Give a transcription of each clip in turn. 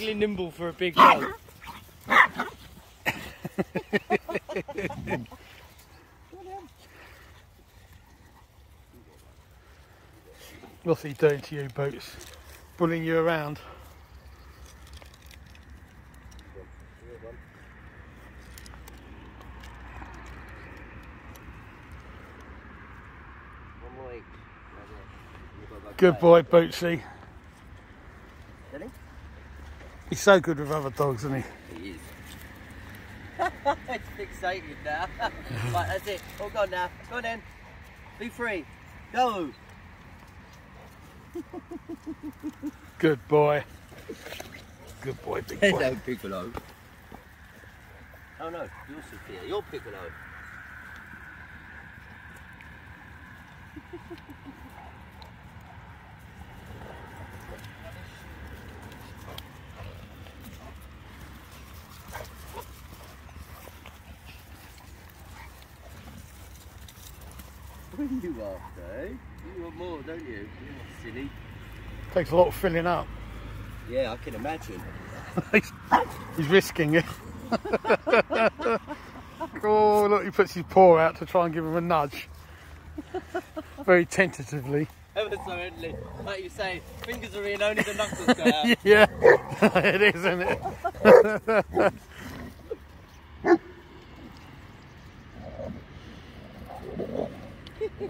Really nimble for a big dog. What's he doing to you, Boots? Bullying you around? Good boy, Bootsy. He's so good with other dogs, isn't he? He is. it's fixated now. right, that's it. All gone now. Go on then. Be free. Go. Good boy. Good boy, big boy. Hello, Piccolo. Oh no, you're Sophia. You're Piccolo. are you after, eh? You want more, don't you? You're silly. Takes a lot of filling up. Yeah, I can imagine. he's, he's risking it. oh, look, he puts his paw out to try and give him a nudge. Very tentatively. Ever so endly. Like you say, fingers are in, only the knuckles go out. yeah, it is, isn't it? Hey,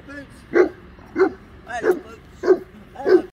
Boots.